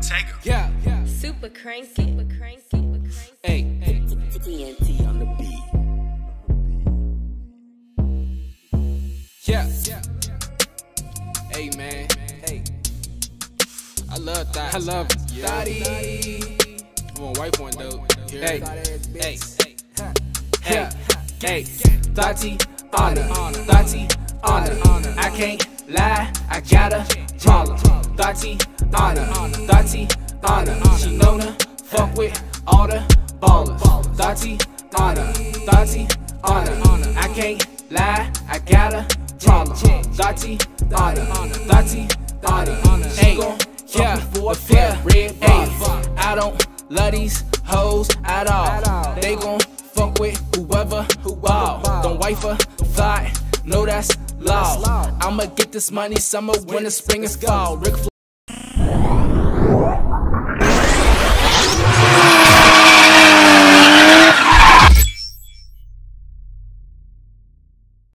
Sega. Yeah, yeah. Super cranky. Super cranky. Super cranky. Hey, hey. TNT on the beat. Yeah, yeah. Hey, man. Hey. I love that. I love Thotty. I'm a white one, though. Hey, hey, hey, hey. Thotty, honor. Thotty, honor. I can't lie, I got a problem. Thotty, honor. Thotty, honor. She known to fuck with all the ballers. Thotty, honor. Thotty, honor. I can't lie, I got a problem. Thotty, honor. Thotty, honor. She gon' yeah, for a fair red bottom. I don't love these hoes at all. They gon' fuck with whoever who ball. Don't wife a thought, no that's law. I'ma get this money summer, winter, spring, and fall. Ric Flair